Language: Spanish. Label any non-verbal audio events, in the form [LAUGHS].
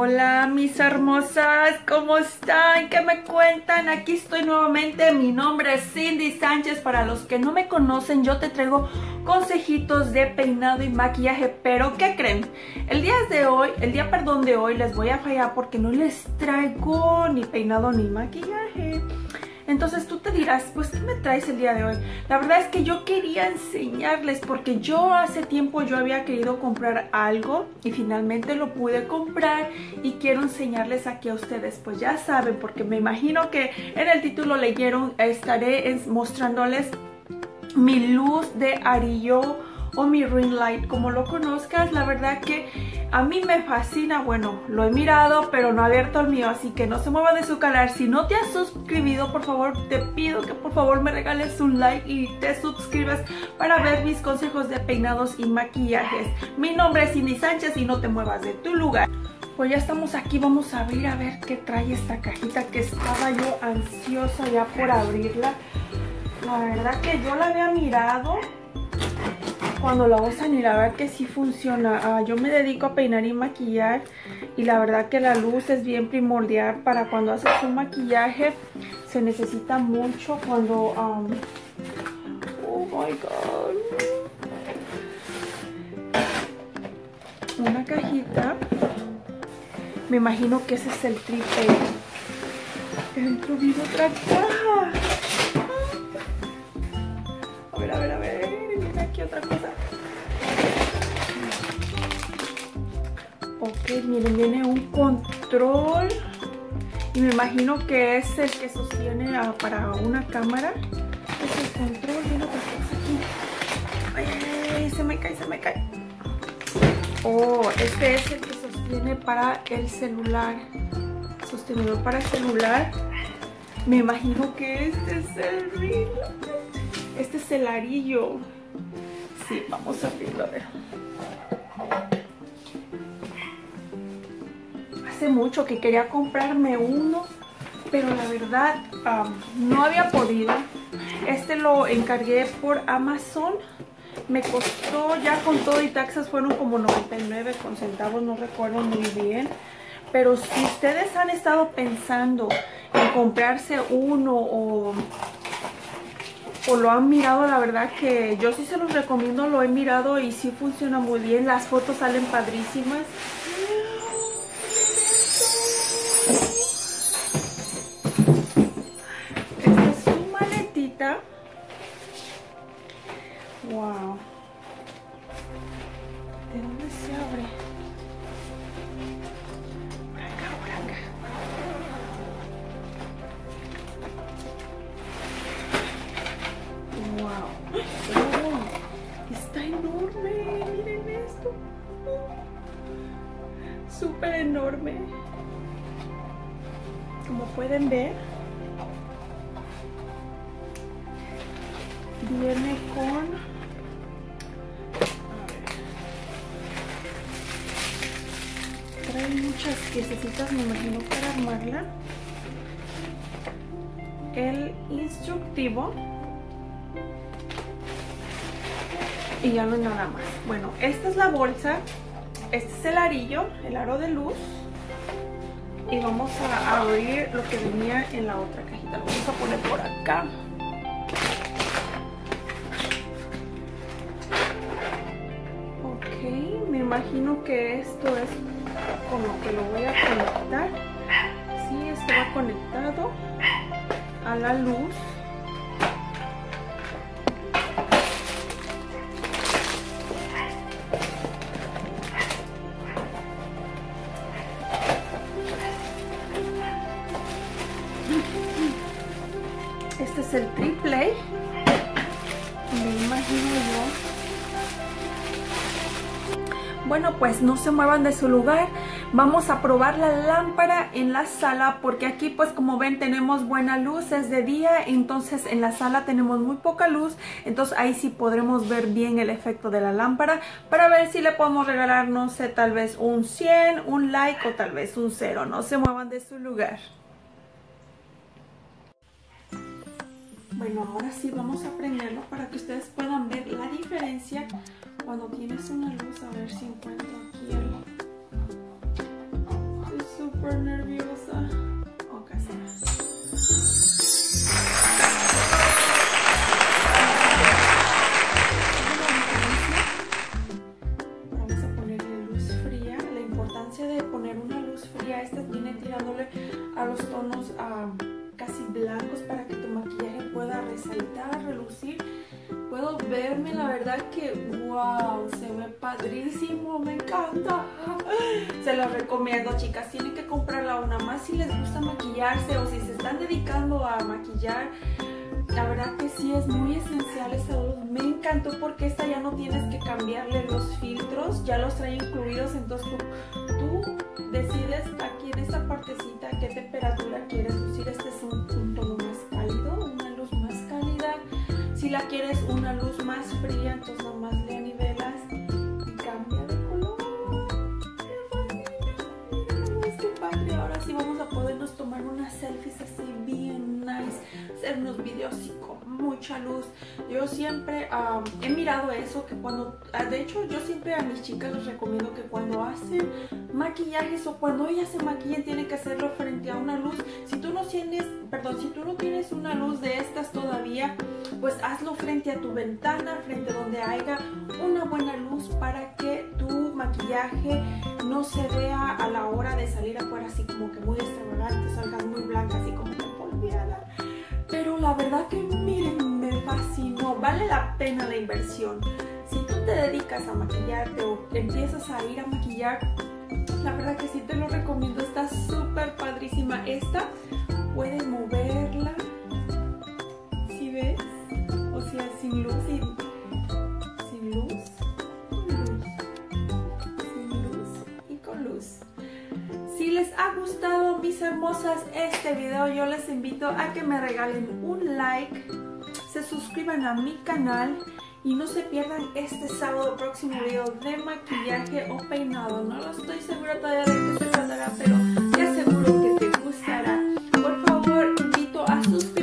Hola mis hermosas, ¿cómo están? ¿Qué me cuentan? Aquí estoy nuevamente, mi nombre es Cindy Sánchez. Para los que no me conocen, yo te traigo consejitos de peinado y maquillaje. Pero, ¿qué creen? El día de hoy, el día perdón de hoy, les voy a fallar porque no les traigo ni peinado ni maquillaje. Entonces tú te dirás, pues ¿qué me traes el día de hoy? La verdad es que yo quería enseñarles porque yo hace tiempo yo había querido comprar algo y finalmente lo pude comprar y quiero enseñarles aquí a ustedes. Pues ya saben, porque me imagino que en el título leyeron, estaré mostrándoles mi luz de arillo o mi ring light, como lo conozcas, la verdad que a mí me fascina, bueno, lo he mirado, pero no he abierto el mío, así que no se mueva de su canal. Si no te has suscribido, por favor, te pido que por favor me regales un like y te suscribas para ver mis consejos de peinados y maquillajes. Mi nombre es Cindy Sánchez y no te muevas de tu lugar. Pues ya estamos aquí, vamos a abrir a ver qué trae esta cajita que estaba yo ansiosa ya por abrirla. La verdad que yo la había mirado cuando la usan y la verdad que sí funciona. Ah, yo me dedico a peinar y maquillar y la verdad que la luz es bien primordial para cuando haces un maquillaje. Se necesita mucho cuando... Oh my god. Una cajita. Me imagino que ese es el triple. Dentro viene otra caja. A ver, a ver, a ver. Ok, miren, viene un control. Y me imagino que es el que sostiene para una cámara. Es el control, viene otra cosa aquí. Ay, se me cae, se me cae. Oh, este es el que sostiene para el celular. Sostenedor para el celular. Me imagino que este es el ring. Este es el arillo. Sí, vamos a abrirlo a ver. Hace mucho que quería comprarme uno, pero la verdad no había podido. Este lo encargué por Amazon. Me costó ya con todo y taxas fueron como 99 con centavos, no recuerdo muy bien. Pero si ustedes han estado pensando en comprarse uno o o lo han mirado, la verdad que yo sí se los recomiendo, lo he mirado y sí funciona muy bien, las fotos salen padrísimas. Como pueden ver, viene con trae muchas piececitas, me imagino, para armarla. El instructivo y ya no es nada más. Bueno, esta es la bolsa, este es el arillo, el aro de luz y vamos a abrir lo que venía en la otra cajita. Lo vamos a poner por acá. Ok, me imagino que esto es con lo que lo voy a conectar. Sí, esto conectado a la luz. El triple. Me imagino. Bueno, pues no se muevan de su lugar. Vamos a probar la lámpara en la sala porque aquí pues como ven tenemos buena luz, es de día, entonces en la sala tenemos muy poca luz, entonces ahí sí podremos ver bien el efecto de la lámpara para ver si le podemos regalar, no sé, tal vez un 100, un like o tal vez un 0. No se muevan de su lugar. Bueno, ahora sí vamos a prenderlo para que ustedes puedan ver la diferencia cuando tienes una luz. A ver si encuentro aquí el, súper nerviosa. Ok, Vamos a ponerle luz fría. La importancia de poner una luz fría, esta viene tirándole a los tonos casi blancos para que resaltar, relucir. Puedo verme, la verdad que wow, se ve padrísimo, me encanta. [LAUGHS] Se lo recomiendo, chicas. Tienen que comprarla una más si les gusta maquillarse o si se están dedicando a maquillar. La verdad que sí es muy esencial esta luz. Me encantó porque esta ya no tienes que cambiarle los filtros, ya los trae incluidos. Entonces tú decides aquí en esta partecita qué temperatura quieres Si la quieres una luz más fría, entonces nomás le nivelas y cambia de color. ¡Qué fascina! ¡Qué padre! Ahora sí vamos a podernos tomar unas selfies así bien nice, hacer unos videos así con mucha luz. Yo siempre um, he mirado eso, que cuando, ah, de hecho yo siempre a mis chicas les recomiendo que cuando hacen maquillajes o cuando ellas se maquillen tienen que hacerlo frente a una luz. Si tú no tienes, perdón, si tú no tienes una luz de estas todavía, pues hazlo frente a tu ventana, frente donde haya una buena luz para que tu maquillaje no se vea a la hora de salir afuera así como que muy extravagante, salgas muy blanca, así como que polviada. Pero la verdad que miren, me fascinó, vale la pena la inversión. Si tú te dedicas a maquillarte o empiezas a ir a maquillar, la verdad que sí te lo recomiendo, está súper padrísima. Esta puedes moverla, si ves, hermosas este video, yo les invito a que me regalen un like, se suscriban a mi canal y no se pierdan este sábado próximo video de maquillaje o peinado. No lo estoy segura todavía de qué se tratará, pero te aseguro que te gustará. Por favor, invito a suscribirte